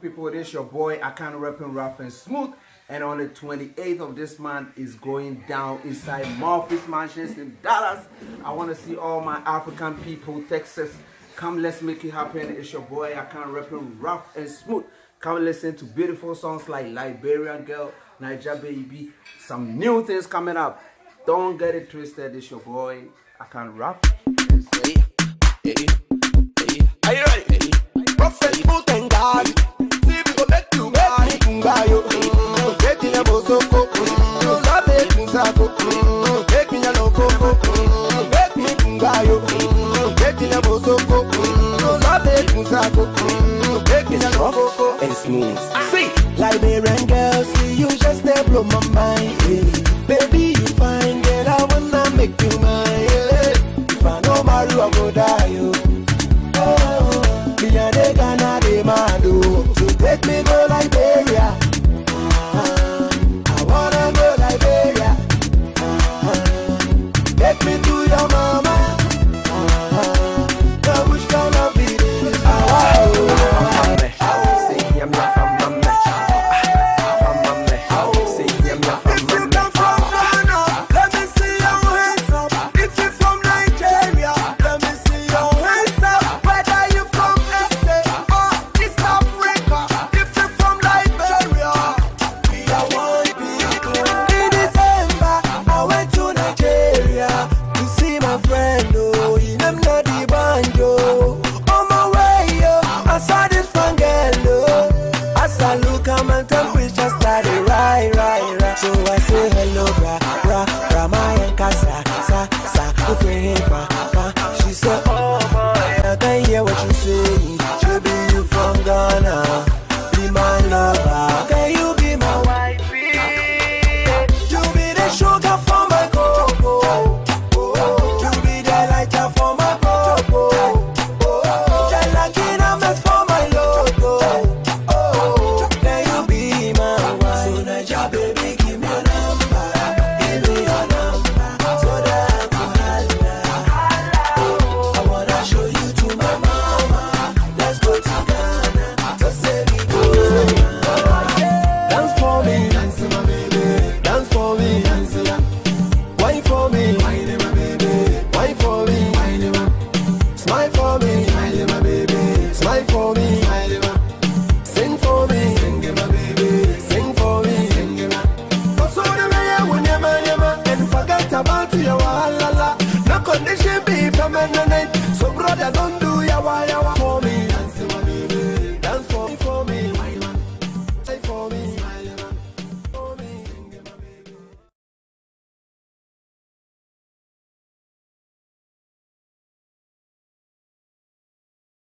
people. This your boy, Ahkan rapping Ruff n Smooth. And on the 28th of this month is going down inside Murphy's Mansions in Dallas. I want to see all my African people, Texas. Come, let's make it happen. It's your boy, Ahkan rapping Ruff n Smooth. Come listen to beautiful songs like Liberian Girl, Niger Baby. Some new things coming up. Don't get it twisted. It's your boy, I can't rap. Prophet smooth and God. See we go make you mad. Kunga yo. Get in a bosoko. Love it kunsako. Make me a loco. Mm, make me kunga yo. Get in a bosoko. Love it kunsako. Make me a loco. And smooth. See, Liberian girl, see you just they blow my mind. yeah. Baby, you fine, girl, I wanna make you mine. yeah. If I know marry, I go die. Oh, So look, for me, smile my baby. Smile for me, smile Sing for me, sing my baby. Sing for me, sing ma. Cause all the way you never, never, and forget about your wahala. Oh, no condition